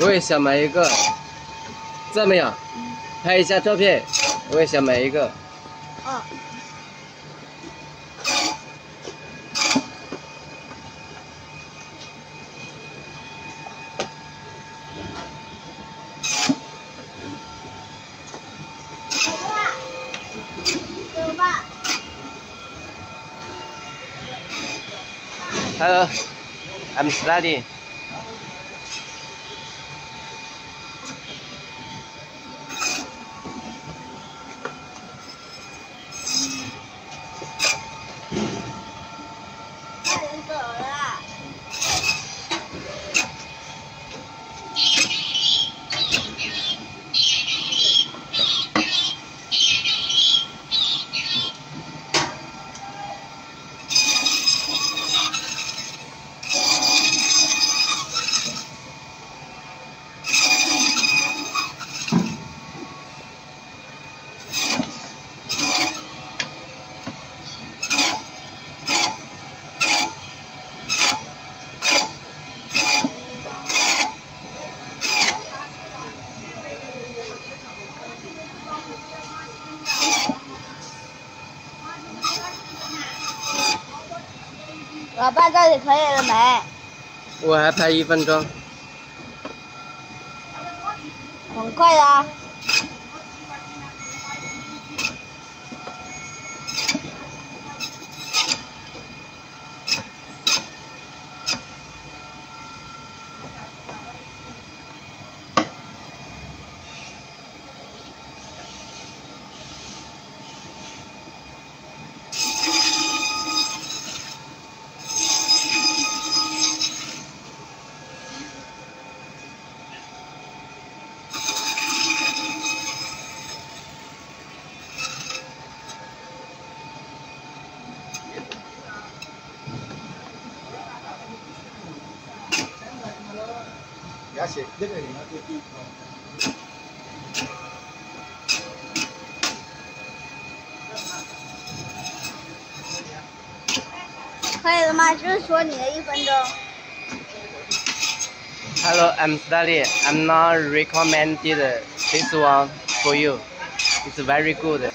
我也想买一个，这么样，拍一下照片，我也想买一个。哦。Hello, I'm studying. 老爸，这里可以了没？我还拍一分钟。很快的。可以了吗？就是说你的一分钟。Hello, I'm studying. I'm not recommended this one for you. It's very good.